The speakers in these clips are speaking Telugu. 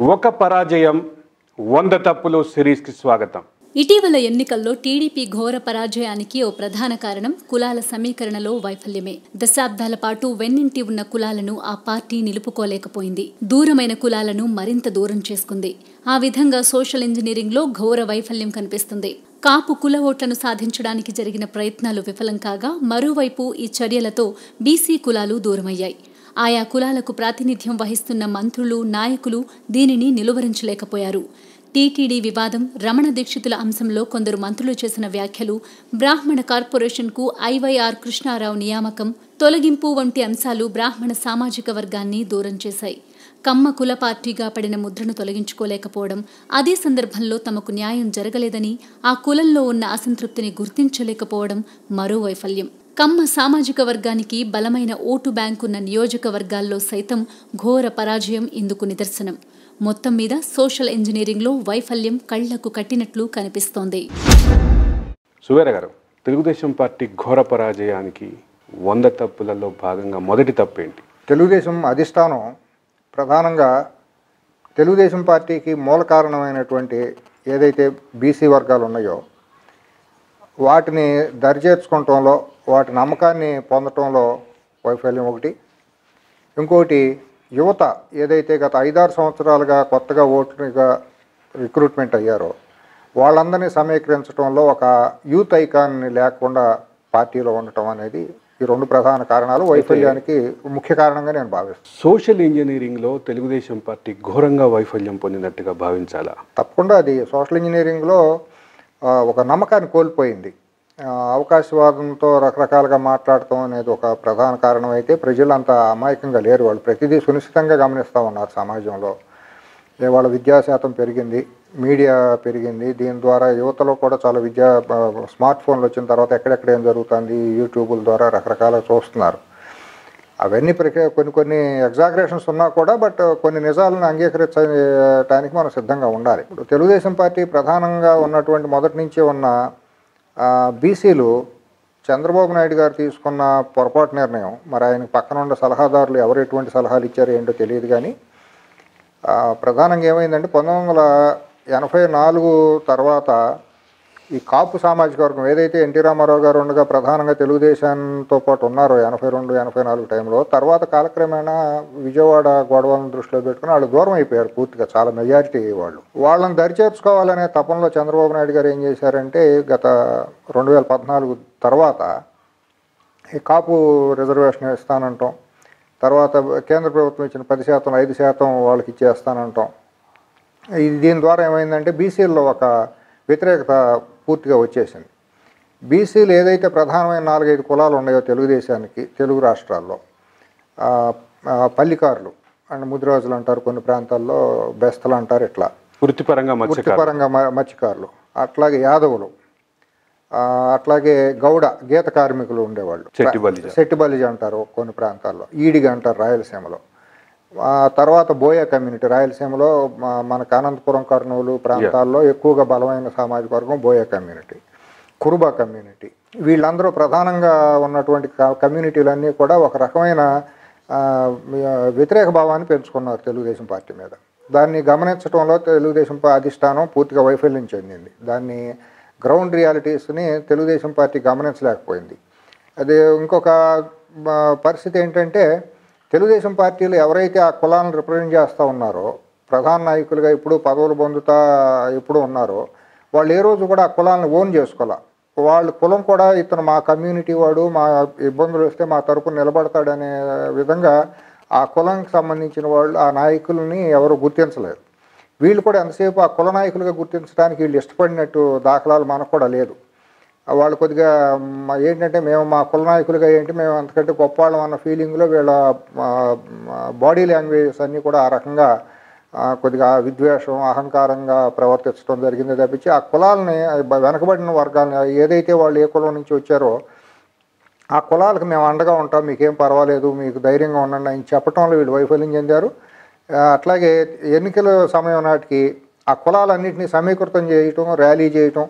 ఒక పరాజయం వంద తప్పులు సిరీస్కి స్వాగతం. ఇటీవల ఎన్నికల్లో టీడీపీ ఘోర పరాజయానికి ఓ ప్రధాన కారణం కులాల సమీకరణలో వైఫల్యమే. దశాబ్దాల పాటు వెన్నింటి ఉన్న కులాలను ఆ పార్టీ నిలుపుకోలేకపోయింది. దూరమైన కులాలను మరింత దూరం చేసుకుంది. ఆ విధంగా సోషల్ ఇంజనీరింగ్లో ఘోర వైఫల్యం కనిపిస్తుంది. కాపు కుల ఓట్లను సాధించడానికి జరిగిన ప్రయత్నాలు విఫలం కాగా మరోవైపు ఈ చర్యలతో బీసీ కులాలు దూరమయ్యాయి. ఆయా కులాలకు ప్రాతినిధ్యం వహిస్తున్న మంత్రులు నాయకులు దీనిని నిలువరించలేకపోయారు. టీటీడీ వివాదం రమణ దీక్షితుల అంశంలో కొందరు మంత్రులు చేసిన వ్యాఖ్యలు బ్రాహ్మణ కార్పొరేషన్కు ఐవైఆర్ కృష్ణారావు నియామకం తొలగింపు వంటి అంశాలు బ్రాహ్మణ సామాజిక వర్గాన్ని దూరం చేశాయి. కమ్మ కుల పార్టీగా పడిన ముద్రను తొలగించుకోలేకపోవడం అదే సందర్భంలో తమకు న్యాయం జరగలేదని ఆ కులంలో ఉన్న అసంతృప్తిని గుర్తించలేకపోవడం మరో వైఫల్యం. కమ్మ సామాజిక వర్గానికి బలమైన ఓటు బ్యాంకున్న నియోజకవర్గాల్లో సైతం ఘోర పరాజయం ఇందుకు నిదర్శనం. మొత్తం మీద సోషల్ ఇంజనీరింగ్లో వైఫల్యం కళ్ళకు కట్టినట్లు కనిపిస్తోంది. సువేర గారు తెలుగుదేశం పార్టీ ఘోర పరాజయానికి వంద తప్పులలో భాగంగా మొదటి తప్పు ఏంటి తెలుగుదేశం అధిష్టానం ప్రధానంగా తెలుగుదేశం పార్టీకి మూల కారణమైనటువంటి ఏదైతే బీసీ వర్గాలు ఉన్నాయో వాటిని దరిచేర్చుకోవటంలో వాటి నమ్మకాన్ని పొందటంలో వైఫల్యం ఒకటి. ఇంకోటి యువత ఏదైతే గత ఐదారు సంవత్సరాలుగా కొత్తగా ఓట్లుగా రిక్రూట్మెంట్ అయ్యారో వాళ్ళందరినీ సమీకరించడంలో ఒక యూత్ ఐకాన్ని లేకుండా పార్టీలో ఉండటం అనేది ఈ రెండు ప్రధాన కారణాలు. వైఫల్యానికి ముఖ్య కారణంగా నేను భావిస్తాను సోషల్ ఇంజనీరింగ్లో తెలుగుదేశం పార్టీ ఘోరంగా వైఫల్యం పొందినట్టుగా భావించాలా? తప్పకుండా అది సోషల్ ఇంజనీరింగ్లో ఒక నమ్మకాన్ని కోల్పోయింది. అవకాశవాదంతో రకరకాలుగా మాట్లాడటం అనేది ఒక ప్రధాన కారణం అయితే ప్రజలు అంత అమాయకంగా లేరు. వాళ్ళు ప్రతిదీ సునిశ్చితంగా గమనిస్తూ ఉన్నారు సమాజంలో. వాళ్ళ విద్యా శాతం పెరిగింది మీడియా పెరిగింది. దీని ద్వారా యువతలో కూడా చాలా విద్యా స్మార్ట్ ఫోన్లు వచ్చిన తర్వాత ఎక్కడెక్కడ ఏం జరుగుతుంది యూట్యూబుల ద్వారా రకరకాల చూస్తున్నారు. అవన్నీ ప్రక్రియ కొన్ని కొన్ని ఎగ్జాగరేషన్స్ ఉన్నా కూడా బట్ కొన్ని నిజాలను అంగీకరించడానికి మనం సిద్ధంగా ఉండాలి. ఇప్పుడు తెలుగుదేశం పార్టీ ప్రధానంగా ఉన్నటువంటి మొదటి నుంచి ఉన్న బీసీలు చంద్రబాబు నాయుడు గారు తీసుకున్న పొరపాటు నిర్ణయం మరి ఆయన పక్కన ఉన్న సలహాదారులు ఎవరు ఎటువంటి సలహాలు ఇచ్చారు ఏంటో తెలియదు కానీ ప్రధానంగా ఏమైందంటే పంతొమ్మిది వందల ఎనభై నాలుగు తర్వాత ఈ కాపు సామాజిక వర్గం ఏదైతే ఎన్టీ రామారావు గారు ఉండగా ప్రధానంగా తెలుగుదేశంతో పాటు ఉన్నారో ఎనభై రెండు ఎనభై నాలుగు టైంలో తర్వాత కాలక్రమేణా విజయవాడ గొడవలను దృష్టిలో పెట్టుకుని వాళ్ళు దూరం అయిపోయారు పూర్తిగా చాలా మెజారిటీ వాళ్ళు. వాళ్ళని దరిచేర్చుకోవాలనే తపనలో చంద్రబాబు నాయుడు గారు ఏం చేశారంటే గత రెండు వేల పద్నాలుగు తర్వాత ఈ కాపు రిజర్వేషన్ ఇస్తానంటాం తర్వాత కేంద్ర ప్రభుత్వం ఇచ్చిన పది శాతం ఐదు శాతం వాళ్ళకి ఇచ్చేస్తానంటాం. ఇది దీని ద్వారా ఏమైందంటే బీసీల్లో ఒక వ్యతిరేకత పూర్తిగా వచ్చేసింది. బీసీలు ఏదైతే ప్రధానమైన నాలుగైదు కులాలు ఉన్నాయో తెలుగుదేశానికి తెలుగు రాష్ట్రాల్లో పల్లికారులు అండ్ ముదిరాజులు అంటారు కొన్ని ప్రాంతాల్లో బెస్తలు అంటారు ఇట్లా. వృత్తిపరంగా వృత్తిపరంగా మత్స్యకారులు. అట్లాగే యాదవులు. అట్లాగే గౌడ గీత కార్మికులు ఉండేవాళ్ళు. చెట్టి బలిజ. శెట్టి బలిజ అంటారు కొన్ని ప్రాంతాల్లో. ఈడిగ అంటారు రాయలసీమలో. తర్వాత బోయా కమ్యూనిటీ రాయలసీమలో మనకు అనంతపురం కర్నూలు ప్రాంతాల్లో ఎక్కువగా బలమైన సామాజిక వర్గం బోయా కమ్యూనిటీ కురుబా కమ్యూనిటీ. వీళ్ళందరూ ప్రధానంగా ఉన్నటువంటి కమ్యూనిటీలన్నీ కూడా ఒక రకమైన వ్యతిరేక భావాన్ని పెంచుకున్నారు తెలుగుదేశం పార్టీ మీద. దాన్ని గమనించడంలో తెలుగుదేశం అధిష్టానం పూర్తిగా వైఫల్యం చెందింది. దాన్ని గ్రౌండ్ రియాలిటీస్ని తెలుగుదేశం పార్టీ గమనించలేకపోయింది. అదే ఇంకొక పరిస్థితి ఏంటంటే తెలుగుదేశం పార్టీలు ఎవరైతే ఆ కులాలను రిప్రజెంట్ చేస్తూ ఉన్నారో ప్రధాన నాయకులుగా ఇప్పుడు పదవులు పొందుతా ఇప్పుడు ఉన్నారో వాళ్ళు ఏ రోజు కూడా ఆ కులాలను ఓన్ చేసుకోలే వాళ్ళ కులం కూడా ఇతను మా కమ్యూనిటీ వాడు మా ఇబ్బందులు వస్తే మా తరపున నిలబడతాడనే విధంగా ఆ కులానికి సంబంధించిన వాళ్ళు ఆ నాయకుల్ని ఎవరు గుర్తించలేదు. వీళ్ళు కూడా ఎంతసేపు ఆ కుల నాయకులుగా గుర్తించడానికి వీళ్ళు ఇష్టపడినట్టు దాఖలాలు మనకు కూడా లేదు. వాళ్ళు కొద్దిగా ఏంటంటే మేము మా కుల నాయకులుగా ఏంటి మేము అంతకంటే గొప్పవాళ్ళం అన్న ఫీలింగ్లో వీళ్ళ బాడీ లాంగ్వేజెస్ అన్నీ కూడా ఆ రకంగా కొద్దిగా విద్వేషం అహంకారంగా ప్రవర్తించడం జరిగింది తప్పించి ఆ కులాలని వెనకబడిన వర్గాలని ఏదైతే వాళ్ళు ఏ కులం నుంచి వచ్చారో ఆ కులాలకు మేము అండగా ఉంటాం మీకేం పర్వాలేదు మీకు ధైర్యంగా ఉండండి అని చెప్పడంలో వీళ్ళు వైఫల్యం చెందారు. అట్లాగే ఎన్నికల సమయం నాటికి ఆ కులాలన్నింటినీ సమీకృతం చేయటం ర్యాలీ చేయటం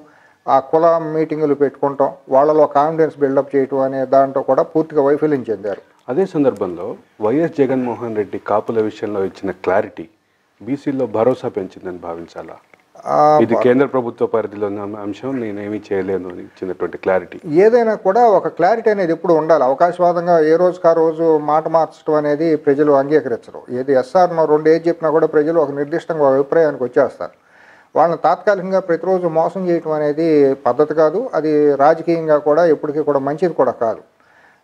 ఆ కుల మీటింగులు పెట్టుకుంటాం వాళ్ళలో కాన్ఫిడెన్స్ బిల్డప్ చేయటం అనే దాంట్లో కూడా పూర్తిగా వైఫల్యం చెందారు. అదే సందర్భంలో వైఎస్ జగన్మోహన్ రెడ్డి కాపుల విషయంలో ఇచ్చిన క్లారిటీ బీసీలో భరోసా పెంచిందని భావించాలా? ఇది కేంద్ర ప్రభుత్వ పరిధిలో ఉన్న అంశం నేనేమీ చేయలేను అని ఇచ్చినటువంటి క్లారిటీ ఏదైనా కూడా ఒక క్లారిటీ అనేది ఎప్పుడు ఉండాలి. అవకాశవాదంగా ఏ రోజుకి ఆ రోజు మాట మార్చడం అనేది ప్రజలు అంగీకరించరు. ఏది ఎస్ఆర్ రెండు ఏది చెప్పినా కూడా ప్రజలు ఒక నిర్దిష్టంగా అభిప్రాయానికి వచ్చేస్తారు. వాళ్ళని తాత్కాలికంగా ప్రతిరోజు మోసం చేయటం అనేది పద్ధతి కాదు. అది రాజకీయంగా కూడా ఎప్పటికీ కూడా మంచిది కూడా కాదు.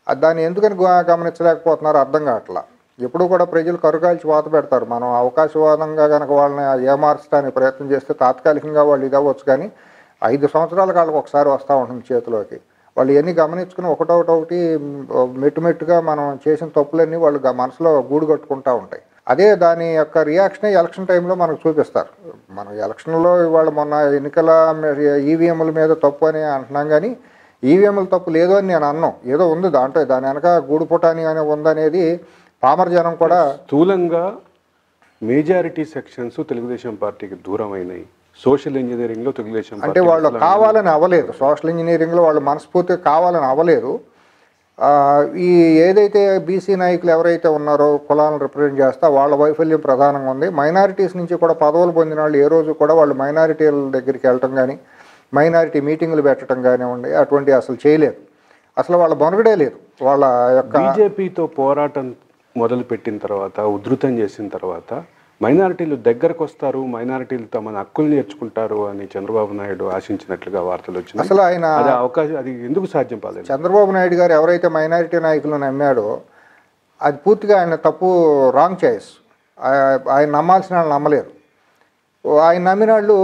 దాన్ని ఎందుకని గమనించలేకపోతున్నారో అర్థం కావట్లా. ఎప్పుడు కూడా ప్రజలు కరుగాల్చి వాత పెడతారు. మనం అవకాశవాదంగా కనుక వాళ్ళని ఏమార్చడానికి ప్రయత్నం చేస్తే తాత్కాలికంగా వాళ్ళు ఇదవ్వచ్చు కానీ ఐదు సంవత్సరాల కాళ్ళకి ఒకసారి వస్తూ ఉంటుంది చేతిలోకి. వాళ్ళు ఎన్ని గమనించుకుని ఒకటొకటి మెట్టుమెట్టుగా మనం చేసిన తప్పులన్నీ వాళ్ళు మనసులో గూడు కట్టుకుంటూ ఉంటాయి. అదే దాని యొక్క రియాక్షనే ఎలక్షన్ టైంలో మనకు చూపిస్తారు. మనం ఎలక్షన్లో ఇవాళ మొన్న ఎన్నికల ఈవీఎంల మీద తప్పు అని అంటున్నాం కానీ ఈవీఎంల తప్పు లేదు అని నేను అన్నాం. ఏదో ఉంది దాంట్లో. దాని వెనక గూడు పుటాని అని ఉందనేది పామర జనం కూడా స్థూలంగా మేజారిటీ సెక్షన్స్ తెలుగుదేశం పార్టీకి దూరం అయినాయి సోషల్ ఇంజనీరింగ్లో తెలుగుదేశం అంటే వాళ్ళు కావాలని అవ్వలేదు. సోషల్ ఇంజనీరింగ్లో వాళ్ళు మనస్ఫూర్తిగా కావాలని అవ్వలేదు. ఈ ఏదైతే బీసీ నాయకులు ఎవరైతే ఉన్నారో కులాలను రిప్రజెంట్ చేస్తా వాళ్ళ వైఫల్యం ప్రధానంగా ఉంది. మైనారిటీస్ నుంచి కూడా పదవులు పొందిన వాళ్ళు ఏ రోజు కూడా వాళ్ళు మైనారిటీల దగ్గరికి వెళ్ళటం కానీ మైనారిటీ మీటింగులు పెట్టడం కానివ్వండి అటువంటి అసలు చేయలేదు. అసలు వాళ్ళ బొనగడే లేదు. వాళ్ళ యొక్క బీజేపీతో పోరాటం మొదలుపెట్టిన తర్వాత ఉధృతం చేసిన తర్వాత మైనారిటీలు దగ్గరకు వస్తారు మైనారిటీలు తమ హక్కులు నేర్చుకుంటారు అని చంద్రబాబు నాయుడు ఆశించినట్లుగా వార్తలు వచ్చినాయి. అసలు ఆయన అది అవకాశం అది ఎందుకు సాధ్యం కాలేదు? చంద్రబాబు నాయుడు గారు ఎవరైతే మైనారిటీ నాయకులు నమ్మాడో అది పూర్తిగా ఆయన తప్పు రాంగ్ చాయిస్ ఆయన నమ్మాల్సిన వాళ్ళు నమ్మలేరు. ఆయన నమ్మిన వాళ్ళు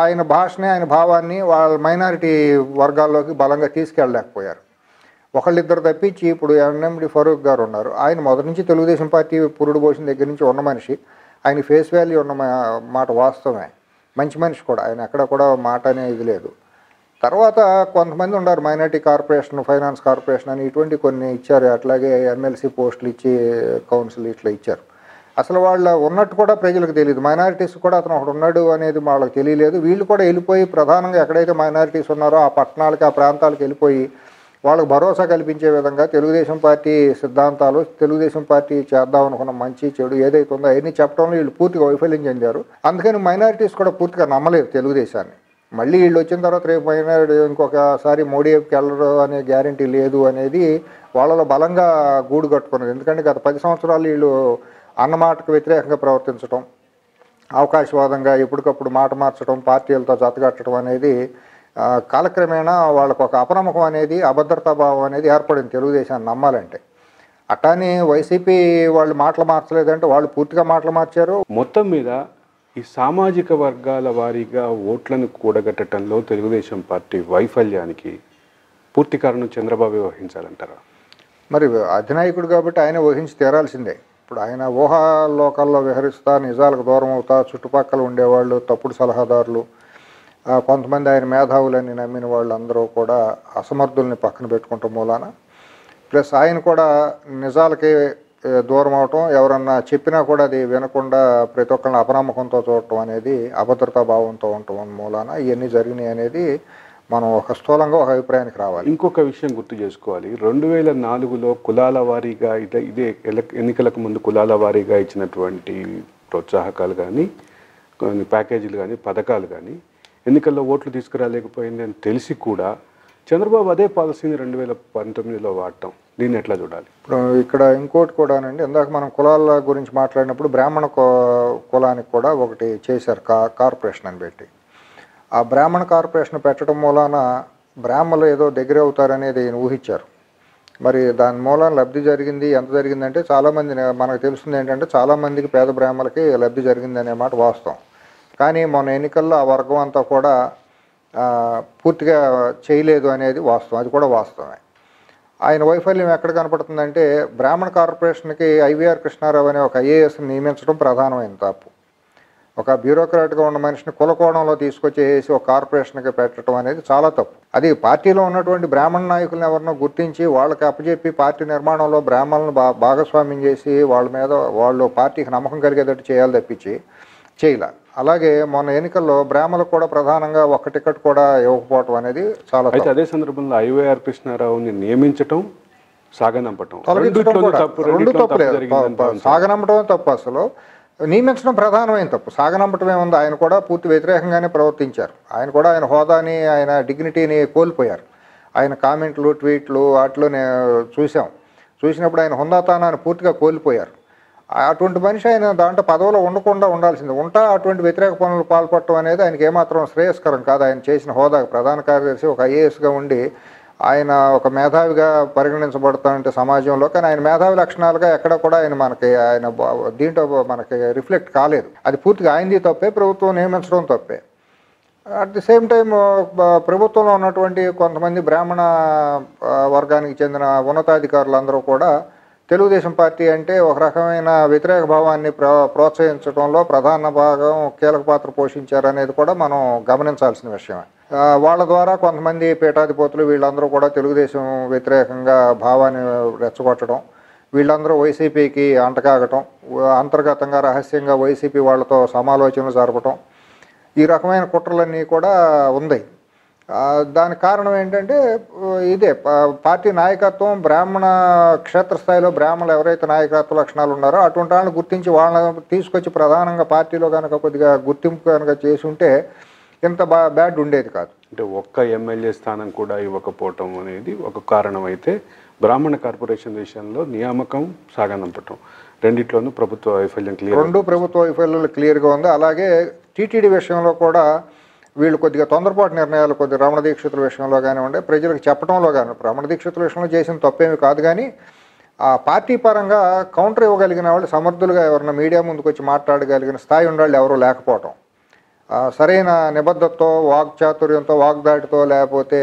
ఆయన భాషని ఆయన భావాన్ని వాళ్ళ మైనారిటీ వర్గాల్లోకి బలంగా తీసుకెళ్ళలేకపోయారు. ఒకళ్ళిద్దరు తప్పించి ఇప్పుడు ఎన్ఎండి ఫరూక్ గారు ఉన్నారు. ఆయన మొదటి నుంచి తెలుగుదేశం పార్టీ పురుడు పోసిన దగ్గర నుంచి ఉన్న మనిషి. ఆయన ఫేస్ వాల్యూ ఉన్న మా- మాట వాస్తవమే. మంచి మనిషి కూడా. ఆయన ఎక్కడ కూడా మాట అనేది లేదు. తర్వాత కొంతమంది ఉన్నారు మైనార్టీ కార్పొరేషన్ ఫైనాన్స్ కార్పొరేషన్ అని ఇటువంటి కొన్ని ఇచ్చారు. అట్లాగే ఎమ్మెల్సీ పోస్టులు ఇచ్చి కౌన్సిల్ ఇట్లా ఇచ్చారు. అసలు వాళ్ళ ఉన్నట్టు కూడా ప్రజలకు తెలియదు. మైనారిటీస్ కూడా అతను ఒకడు ఉన్నాడు అనేది వాళ్ళకి తెలియలేదు. వీళ్ళు కూడా వెళ్ళిపోయి ప్రధానంగా ఎక్కడైతే మైనారిటీస్ ఉన్నారో ఆ పట్టణాలకి ఆ ప్రాంతాలకు వెళ్ళిపోయి వాళ్ళకు భరోసా కల్పించే విధంగా తెలుగుదేశం పార్టీ సిద్ధాంతాలు తెలుగుదేశం పార్టీ చేద్దాం అనుకున్న మంచి చెడు ఏదైతే ఉందో అవన్నీ చెప్పడంలో వీళ్ళు పూర్తిగా వైఫల్యం చెందారు. అందుకని మైనారిటీస్ కూడా పూర్తిగా నమ్మలేదు తెలుగుదేశాన్ని. మళ్ళీ వీళ్ళు వచ్చిన తర్వాత రేపు మైనారిటీ ఇంకొకసారి మోడీ వెళ్ళరు అనే గ్యారంటీ లేదు అనేది వాళ్ళలో బలంగా గూడు కట్టుకున్నది. ఎందుకంటే గత పది సంవత్సరాలు వీళ్ళు అన్నమాటకు వ్యతిరేకంగా ప్రవర్తించడం అవకాశవాదంగా ఎప్పటికప్పుడు మాట మార్చడం పార్టీలతో జతగట్టడం అనేది కాలక్రమేణా వాళ్ళకు ఒక అపనమ్మకం అనేది అభద్రతా భావం అనేది ఏర్పడింది తెలుగుదేశాన్ని నమ్మాలంటే. అట్లానే వైసీపీ వాళ్ళు మాటలు మార్చలేదంటే వాళ్ళు పూర్తిగా మాటలు మార్చారు. మొత్తం మీద ఈ సామాజిక వర్గాల వారీగా ఓట్లను కూడగట్టడంలో తెలుగుదేశం పార్టీ వైఫల్యానికి పూర్తి కారణం చంద్రబాబు వహించాలంటారా? మరి అధినాయకుడు కాబట్టి ఆయన వహించి తీరాల్సిందే. ఇప్పుడు ఆయన ఊహాలోకాల్లో విహరిస్తా నిజాలకు దూరం అవుతా చుట్టుపక్కల ఉండేవాళ్ళు తప్పుడు సలహాదారులు కొంతమంది ఆయన మేధావులని నమ్మిన వాళ్ళందరూ కూడా అసమర్థుల్ని పక్కన పెట్టుకుంటాం మూలాన. ప్లస్ ఆయన కూడా నిజాలకి దూరం అవటం ఎవరన్నా చెప్పినా కూడా అది వినకుండా ప్రతి ఒక్కరిని అపనమ్మకంతో చూడటం అనేది అభద్రతా భావంతో ఉండటం మూలాన ఇవన్నీ జరిగినాయి అనేది మనం ఒక స్థూలంగా ఒక అభిప్రాయానికి రావాలి. ఇంకొక విషయం గుర్తు చేసుకోవాలి. రెండు వేల నాలుగులో కులాల వారీగా ఇదే ఇదే ఎన్నికలకు ముందు కులాల వారీగా ఇచ్చినటువంటి ప్రోత్సాహకాలు కానీ కొన్ని ప్యాకేజీలు కానీ పథకాలు కానీ ఎన్నికల్లో ఓట్లు తీసుకురాలేకపోయింది అని తెలిసి కూడా చంద్రబాబు అదే పాలసీని రెండు వేల పంతొమ్మిదిలో వాడటం. దీన్ని ఎట్లా చూడాలి? ఇప్పుడు ఇక్కడ ఇంకోటి కూడానండి ఇందాక మనం కులాల గురించి మాట్లాడినప్పుడు బ్రాహ్మణ కులానికి కూడా ఒకటి చేశారు కా కార్పొరేషన్ అని పెట్టి. ఆ బ్రాహ్మణ కార్పొరేషన్ పెట్టడం మూలాన బ్రాహ్మణులు ఏదో దగ్గర అవుతారనేది ఈయన ఊహించారు. మరి దాని మూలాన లబ్ధి జరిగింది ఎంత జరిగిందంటే చాలామంది మనకు తెలుస్తుంది ఏంటంటే చాలామందికి పేద బ్రాహ్మణులకి లబ్ధి జరిగింది అనే మాట వాస్తవం. కానీ మొన్న ఎన్నికల్లో ఆ వర్గం అంతా కూడా పూర్తిగా చేయలేదు అనేది వాస్తవం. అది కూడా వాస్తవమే. ఆయన వైఫల్యం ఎక్కడ కనపడుతుందంటే బ్రాహ్మణ కార్పొరేషన్కి ఐవీఆర్ కృష్ణారావు అనే ఒక ఐఏఎస్ని నియమించడం ప్రధానమైన తప్పు. ఒక బ్యూరోక్రాట్గా ఉన్న మనిషిని కులకోణంలో తీసుకొచ్చేసి ఒక కార్పొరేషన్కి పెట్టడం అనేది చాలా తప్పు. అది పార్టీలో ఉన్నటువంటి బ్రాహ్మణ నాయకులను ఎవరినో గుర్తించి వాళ్ళకి అప్పచెప్పి పార్టీ నిర్మాణంలో బ్రాహ్మణులను బా భాగస్వామ్యం చేసి వాళ్ళ మీద వాళ్ళు పార్టీకి నమ్మకం కలిగేటట్టు చేయాలి తప్పించి చేయలే. అలాగే మొన్న ఎన్నికల్లో బ్రాహ్మణులకు కూడా ప్రధానంగా ఒక్క టికెట్ కూడా ఇవ్వకపోవటం అనేది చాలా అయితే. అదే సందర్భంలో ఐవైఆర్ కృష్ణారావుని నియమించటం సాగనంపటం. రెండు తప్పు భావించాలి. సాగనంపడమే తప్పు అసలు. నియమించడం ప్రధానమైన తప్పు. సాగనంపటం ఏముంది? ఆయన కూడా పూర్తి వ్యతిరేకంగానే ప్రవర్తించారు. ఆయన కూడా ఆయన హోదాని ఆయన డిగ్నిటీని కోల్పోయారు. ఆయన కామెంట్లు ట్వీట్లు వాటిలో చూసాం చూసినప్పుడు ఆయన హుందాతానాన్ని పూర్తిగా కోల్పోయారు. అటువంటి మనిషి ఆయన దాంట్లో పదవిలో ఉండకుండా ఉండాల్సింది. ఉంటా అటువంటి వ్యతిరేక పనులు పాల్పడటం అనేది ఆయనకి ఏమాత్రం శ్రేయస్కరం కాదు. ఆయన చేసిన హోదా ప్రధాన కార్యదర్శి ఒక ఐఏఎస్గా ఉండి ఆయన ఒక మేధావిగా పరిగణించబడుతుంటే సమాజంలో కానీ ఆయన మేధావి లక్షణాలుగా ఎక్కడ కూడా ఆయన మనకి ఆయన దీంట్లో మనకి రిఫ్లెక్ట్ కాలేదు. అది పూర్తిగా ఆయనది తప్పే ప్రభుత్వం నియమించడం తప్పే. అట్ ది సేమ్ టైం ప్రభుత్వంలో ఉన్నటువంటి కొంతమంది బ్రాహ్మణ వర్గానికి చెందిన ఉన్నతాధికారులందరూ కూడా తెలుగుదేశం పార్టీ అంటే ఒక రకమైన వ్యతిరేక భావాన్ని ప్రోత్సహించడంలో ప్రధాన భాగం కీలక పాత్ర పోషించారనేది కూడా మనం గమనించాల్సిన విషయమే. వాళ్ళ ద్వారా కొంతమంది పీఠాధిపతులు వీళ్ళందరూ కూడా తెలుగుదేశం వ్యతిరేకంగా భావాన్ని రెచ్చగొట్టడం వీళ్ళందరూ వైసీపీకి అంటకాగటం అంతర్గతంగా రహస్యంగా వైసీపీ వాళ్ళతో సమాలోచనలు జరపటం ఈ రకమైన కుట్రలన్నీ కూడా ఉంది. ఆ, దానికి కారణం ఏంటంటే ఇదే పార్టీ నాయకత్వం బ్రాహ్మణ క్షేత్రస్థాయిలో బ్రాహ్మణులు ఎవరైతే నాయకత్వ లక్షణాలు ఉన్నారో అటువంటి వాళ్ళని గుర్తించి వాళ్ళని తీసుకొచ్చి ప్రధానంగా పార్టీలో కనుక కొద్దిగా గుర్తింపు కనుక చేసి ఉంటే ఇంత బా బ్యాడ్ ఉండేది కాదు. అంటే ఒక్క ఎమ్మెల్యే స్థానం కూడా ఇవ్వకపోవటం అనేది ఒక కారణం అయితే బ్రాహ్మణ కార్పొరేషన్ విషయంలో నియామకం సాగనంపటం. రెండిట్లోనూ ప్రభుత్వ వైఫల్యం క్లియర్ రెండు ప్రభుత్వ వైఫల్యాలు క్లియర్గా ఉంది. అలాగే టీటీడీ విషయంలో కూడా వీళ్ళు కొద్దిగా తొందరపాటు నిర్ణయాలు కొద్దిగా రమణ దీక్షితుల విషయంలో కానివ్వండి ప్రజలకు చెప్పడంలో కానీ రమణ దీక్షితుల విషయంలో చేసిన తప్పేమి కాదు కానీ ఆ పార్టీ పరంగా కౌంటర్ ఇవ్వగలిగిన వాళ్ళు సమర్థులుగా ఎవరైనా మీడియా ముందుకు వచ్చి మాట్లాడగలిగిన స్థాయి ఉండాలి ఎవరూ లేకపోవటం. సరైన నిబద్ధతతో వాగ్చాతుర్యంతో వాగ్దాటితో లేకపోతే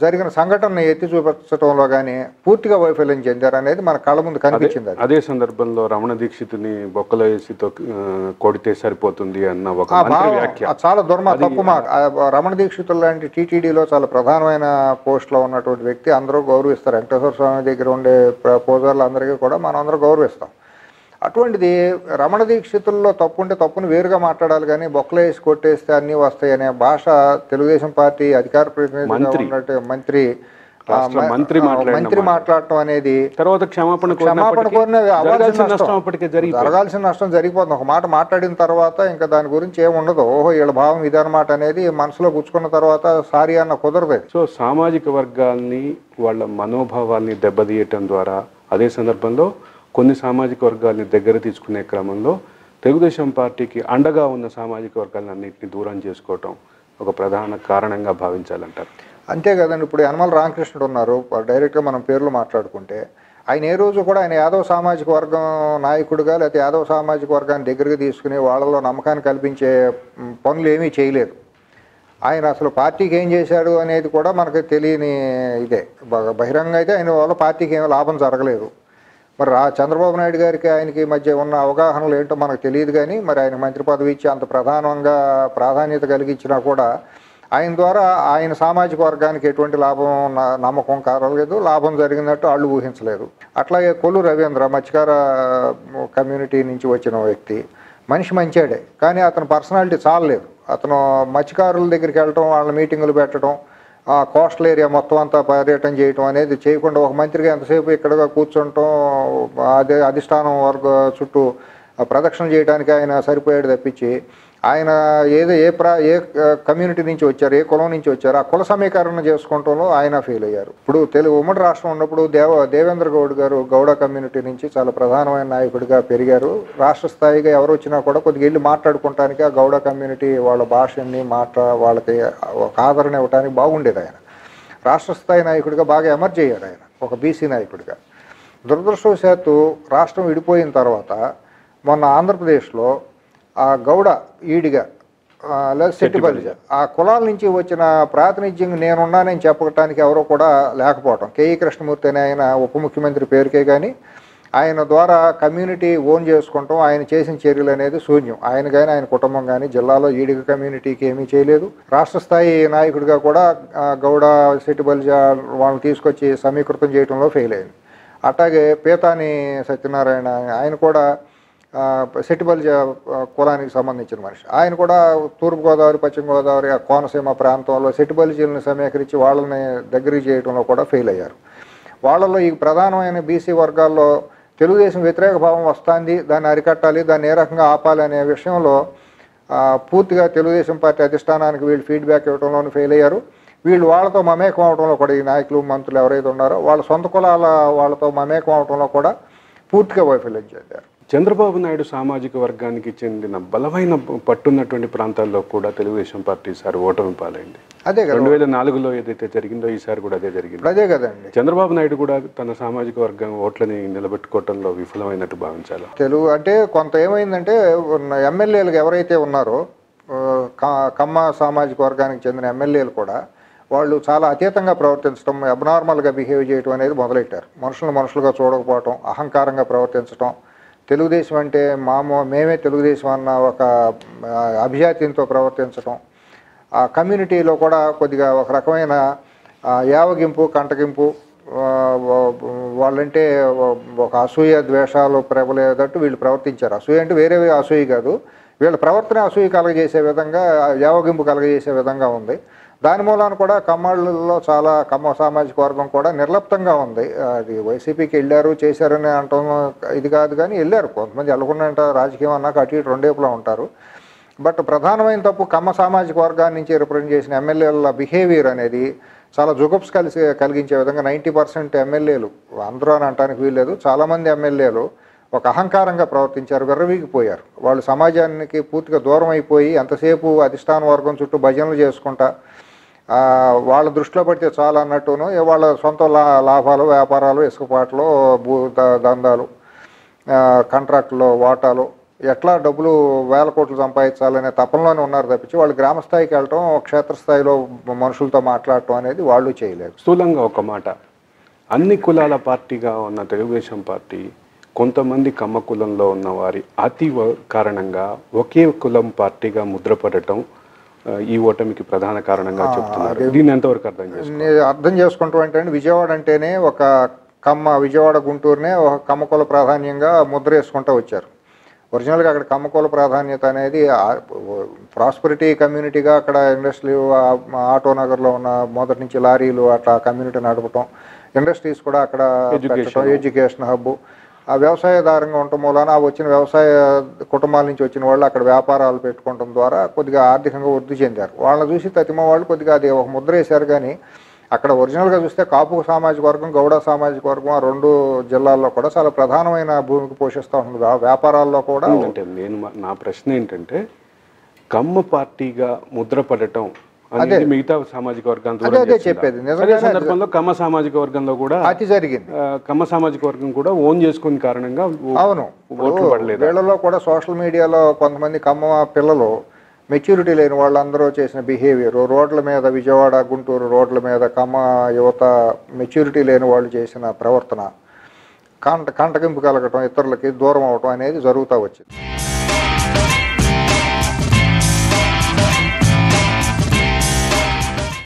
జరిగిన సంఘటనని ఎత్తి చూపించడంలో కానీ పూర్తిగా వైఫల్యం చెందారు అనేది మన కళ్ళ ముందు కనిపించింది అది. సందర్భంలో రమణ దీక్షితుని బొక్కలో వేసితో ఆ, కొడితే సరిపోతుంది అన్న ఒక ఆ ఆ చాలా దుర్మ తప్పు మా ఆ రమణ దీక్షితులు లాంటి టీటీడీలో చాలా ప్రధానమైన పోస్ట్లో ఉన్నటువంటి వ్యక్తి అందరూ గౌరవిస్తారు. వెంకటేశ్వర స్వామి దగ్గర ఉండే పూజారులు అందరికీ కూడా మనం అందరూ గౌరవిస్తాం. అటువంటిది రమణ దీక్షితుల్లో తప్పు ఉంటే తప్పుని వేరుగా మాట్లాడాలి కానీ బొక్కలు వేసి కొట్టేస్తే అన్నీ వస్తాయి అనే భాష తెలుగుదేశం పార్టీ అధికార ప్రతినిధిగా మంత్రి. మంత్రి మంత్రి. మాట్లాడటం అనేది తర్వాత క్షమాపణ క్షమాపణ కోరిన జరగాల్సిన నష్టం జరిగిపోతుంది ఒక మాట మాట్లాడిన తర్వాత ఇంకా దాని గురించి ఏమి ఉండదు ఓహో వీళ్ళ భావం ఇదన్నమాట అనేది మనసులో గుచ్చుకున్న తర్వాత సారీ అన్న కుదరదు. సో సామాజిక వర్గాల్ని వాళ్ళ మనోభావాల్ని దెబ్బతీయటం ద్వారా అదే సందర్భంలో కొన్ని సామాజిక వర్గాల్ని దగ్గర తీసుకునే క్రమంలో తెలుగుదేశం పార్టీకి అండగా ఉన్న సామాజిక వర్గాలను అన్నింటినీ దూరం చేసుకోవటం ఒక ప్రధాన కారణంగా భావించాలంటారు. అంతే కదండి ఇప్పుడు యనమల రామకృష్ణుడు ఉన్నారు. డైరెక్ట్గా మనం పేర్లు మాట్లాడుకుంటే ఆయన ఏ రోజు కూడా ఆయన యాదవ సామాజిక వర్గం నాయకుడిగా లేకపోతే యాదవ సామాజిక వర్గాన్ని దగ్గరికి తీసుకుని వాళ్ళలో నమ్మకాన్ని కల్పించే పనులు ఏమీ చేయలేదు. ఆయన అసలు పార్టీకి ఏం చేశాడు అనేది కూడా మనకు తెలియని ఇదే. బ- బహిరంగ అయితే ఆయన వల్ల పార్టీకి ఏమీ లాభం జరగలేదు. మరి రా చంద్రబాబు నాయుడు గారికి ఆయనకి మధ్య ఉన్న అవగాహనలు ఏంటో మనకు తెలియదు కానీ మరి ఆయన మంత్రి పదవి ఇచ్చి అంత ప్రధానంగా ప్రాధాన్యత కలిగించినా కూడా ఆయన ద్వారా ఆయన సామాజిక వర్గానికి ఎటువంటి లాభం నమ్మకం కలగలేదు లాభం జరిగినట్టు వాళ్ళు ఊహించలేదు. అట్లాగే కొల్లు రవీంద్ర మత్స్యకార కమ్యూనిటీ నుంచి వచ్చిన వ్యక్తి మనిషి మంచాడే. కానీ అతని పర్సనాలిటీ చాలలేదు. అతను మత్స్యకారుల దగ్గరికి వెళ్ళటం వాళ్ళ మీటింగులు పెట్టడం ఆ కోస్టల్ ఏరియా మొత్తం అంతా పర్యటన చేయటం అనేది చేయకుండా ఒక మంత్రిగా ఎంతసేపు ఇక్కడ కూర్చుంటాం అదే అధిష్టానం వర్గ చుట్టూ ఆ ప్రదక్షిణ చేయడానికి ఆయన సరిపోయాడు తప్పించి ఆయన ఏదో ఏ ప్రా ఏ కమ్యూనిటీ నుంచి వచ్చారు ఏ కులం నుంచి వచ్చారు ఆ కుల సమీకరణ చేసుకోవటంలో ఆయన ఫెయిల్ అయ్యారు. ఇప్పుడు తెలుగు ఉమ్మడి రాష్ట్రం ఉన్నప్పుడు దేవ దేవేంద్ర గౌడ్ గారు గౌడ కమ్యూనిటీ నుంచి చాలా ప్రధానమైన నాయకుడిగా పెరిగారు. రాష్ట్ర స్థాయిగా ఎవరు వచ్చినా కూడా కొద్దిగా వెళ్ళి మాట్లాడుకోవటానికి ఆ గౌడ కమ్యూనిటీ వాళ్ళ భాషని మాట వాళ్ళకి ఒక ఆదరణ ఇవ్వడానికి బాగుండేది ఆయన. రాష్ట్ర స్థాయి నాయకుడిగా బాగా ఎమర్జ్ అయ్యారు ఆయన ఒక బీసీ నాయకుడిగా. దురదృష్టవశాత్తు రాష్ట్రం విడిపోయిన తర్వాత మొన్న ఆంధ్రప్రదేశ్లో ఆ గౌడ ఈడిగా లేదా సెట్టిబలిజ ఆ కులాల నుంచి వచ్చిన ప్రాతినిధ్యం నేనున్నానని చెప్పడానికి ఎవరో కూడా లేకపోవటం. కేఈ కృష్ణమూర్తి అనే ఆయన ఉప ముఖ్యమంత్రి పేరుకే కానీ ఆయన ద్వారా కమ్యూనిటీ ఓన్ చేసుకుంటాం ఆయన చేసిన చర్యలు అనేది శూన్యం. ఆయన కానీ ఆయన కుటుంబం కానీ జిల్లాలో ఈడిగ కమ్యూనిటీకి ఏమీ చేయలేదు. రాష్ట్ర స్థాయి నాయకుడిగా కూడా గౌడ సెట్టిబలిజ వాళ్ళని తీసుకొచ్చి సమీకృతం చేయడంలో ఫెయిల్ అయింది. అట్లాగే పీతాని సత్యనారాయణ ఆయన కూడా ఆ, కులానికి సంబంధించిన మనిషి. ఆయన కూడా తూర్పుగోదావరి పశ్చిమ గోదావరి ఆ కోనసీమ ప్రాంతంలో సెట్టిబలిజీలను సమీకరించి వాళ్ళని దగ్గరికి చేయడంలో కూడా ఫెయిల్ అయ్యారు. వాళ్ళలో ఈ ప్రధానమైన బీసీ వర్గాల్లో తెలుగుదేశం వ్యతిరేక భావం వస్తుంది దాన్ని అరికట్టాలి దాన్ని ఏ రకంగా ఆపాలి అనే విషయంలో పూర్తిగా తెలుగుదేశం పార్టీ అధిష్టానానికి వీళ్ళు ఫీడ్బ్యాక్ ఇవ్వడంలోనూ ఫెయిల్ అయ్యారు. వీళ్ళు వాళ్ళతో మమేకం అవడంలో కూడా ఈ నాయకులు మంత్రులు ఎవరైతే ఉన్నారో వాళ్ళ సొంత కులాల వాళ్ళతో మమేకం అవడంలో కూడా పూర్తిగా వైఫల్యం చెందారు. చంద్రబాబు నాయుడు సామాజిక వర్గానికి చెందిన బలమైన పట్టున్నటువంటి ప్రాంతాల్లో కూడా తెలుగుదేశం పార్టీ ఈసారి ఓటమి పాలైంది. అదే కదా. రెండు వేల నాలుగులో ఏదైతే జరిగిందో ఈసారి కూడా అదే జరిగింది. అదే కదండి. చంద్రబాబు నాయుడు కూడా తన సామాజిక వర్గం ఓట్లని నిలబెట్టుకోవటంలో విఫలమైనట్టు భావించాలి? తెలుగు అంటే కొంత ఏమైందంటే ఉన్న ఎమ్మెల్యేలు ఎవరైతే ఉన్నారో కమ్మ సామాజిక వర్గానికి చెందిన ఎమ్మెల్యేలు కూడా వాళ్ళు చాలా అతీతంగా ప్రవర్తించడం అబ్నార్మల్గా బిహేవ్ చేయడం అనేది మొదలెట్టారు. మనుషులు మనుషులుగా చూడకపోవటం అహంకారంగా ప్రవర్తించడం తెలుగుదేశం అంటే మామూ మేమే తెలుగుదేశం అన్న ఒక ఆ, అభిజాత్యంతో ప్రవర్తించడం ఆ కమ్యూనిటీలో కూడా కొద్దిగా ఒక రకమైన యావగింపు కంటగింపు వాళ్ళంటే ఒక అసూయ ద్వేషాలు ప్రబలేదట్టు వీళ్ళు ప్రవర్తించారు. అసూయ అంటే వేరే అసూయ కాదు. వీళ్ళ ప్రవర్తన అసూయ కలగజేసే విధంగా యావగింపు కలగజేసే విధంగా ఉంది. దాని మూలాన కూడా కమ్మాళ్ళలో చాలా కమ్మ సామాజిక వర్గం కూడా నిర్లప్తంగా ఉంది. అది వైసీపీకి వెళ్ళారు చేశారని అంటాం ఇది కాదు కానీ వెళ్ళారు. కొంతమంది వెళ్ళకుండా రాజకీయం అన్నాక అటు ఇటు రెండేపులా ఉంటారు. బట్ ప్రధానమైన తప్పు కమ్మ సామాజిక వర్గాన్ని నుంచి రిప్రజెంట్ చేసిన ఎమ్మెల్యేల బిహేవియర్ అనేది చాలా జుగప్స్ కలిసి కలిగించే విధంగా నైంటీ పర్సెంట్ ఎమ్మెల్యేలు అందరూ అని అంటానికి వీల్లేదు. చాలామంది ఎమ్మెల్యేలు ఒక అహంకారంగా ప్రవర్తించారు విర్రవీగిపోయారు. వాళ్ళు సమాజానికి పూర్తిగా దూరం అయిపోయి ఎంతసేపు అధిష్టాన వర్గం చుట్టూ భజనలు చేసుకుంటా వాళ్ళ దృష్టిలో పడితే చాలా అన్నట్టును వాళ్ళ సొంత లా లాభాలు వ్యాపారాలు ఇసుకపాట్లు భూ ద- దందాలు ఆ, కాంట్రాక్టులో వాటాలు ఎట్లా డబ్బులు వేల కోట్లు సంపాదించాలనే తపనలోనే ఉన్నారు తప్పించి వాళ్ళు గ్రామ స్థాయికి వెళ్ళటం క్షేత్రస్థాయిలో మనుషులతో మాట్లాడటం అనేది వాళ్ళు చేయలేదు. స్థూలంగా ఒక మాట. అన్ని కులాల పార్టీగా ఉన్న తెలుగుదేశం పార్టీ కొంతమంది కమ్మ కులంలో ఉన్న వారి అతి కారణంగా ఒకే కులం పార్టీగా ముద్రపడటం ఈ ఓటమికి ప్రధాన కారణంగా చెప్తున్నారు. దీన్ని ఎంతవరకు అర్థం నేను అర్థం చేసుకుంటాం ఏంటంటే విజయవాడ అంటేనే ఒక కమ్మ విజయవాడ గుంటూరునే ఒక కమ్మకుల ప్రాధాన్యంగా ముద్ర వేసుకుంటూ వచ్చారు. ఒరిజినల్గా అక్కడ కమ్మకుల ప్రాధాన్యత అనేది ప్రాస్పరిటీ కమ్యూనిటీగా అక్కడ ఇండస్ట్రీ ఆటో నగర్లో ఉన్న మొదటి నుంచి లారీలు అట్లా కమ్యూనిటీ నడపటం ఇండస్ట్రీస్ కూడా అక్కడ ఎడ్యుకేషన్ హబ్ ఆ వ్యవసాయదారంగా ఉండటం మూలాన ఆ వచ్చిన వ్యవసాయ కుటుంబాల నుంచి వచ్చిన వాళ్ళు అక్కడ వ్యాపారాలు పెట్టుకోవడం ద్వారా కొద్దిగా ఆర్థికంగా వృద్ధి చెందారు. వాళ్ళని చూసి తతిమ వాళ్ళు కొద్దిగా అది ఒక ముద్ర వేశారు కానీ అక్కడ ఒరిజినల్గా చూస్తే కాపు సామాజిక వర్గం గౌడ సామాజిక వర్గం ఆ రెండు జిల్లాల్లో కూడా చాలా ప్రధానమైన భూమికి పోషిస్తూ ఉంటుంది ఆ వ్యాపారాల్లో కూడా అంటే నేను మా- నా ప్రశ్న ఏంటంటే కమ్మ పార్టీగా ముద్రపడటం అనేది మిగతా సామాజిక వర్గాన్ని అదే అదే? చెప్పేది. అదే సందర్భంలో కమ్మ సామాజిక వర్గంలో కూడా అతి జరిగింది. కమ్మ సామాజిక వర్గం కూడా ఓన్ చేసుకునే కారణంగా అవును. వీళ్ళలో కూడా సోషల్ మీడియాలో కొంతమంది కమ్మ పిల్లలు మెచ్యూరిటీ లేని వాళ్ళందరూ చేసిన బిహేవియర్. రోడ్ల మీద విజయవాడ గుంటూరు రోడ్ల మీద కమ్మ యువత మెచ్యూరిటీ లేని వాళ్ళు చేసిన ప్రవర్తన. కంట కంటకింపు కలగటం ఇతరులకి దూరం అవటం అనేది జరుగుతూ వచ్చింది.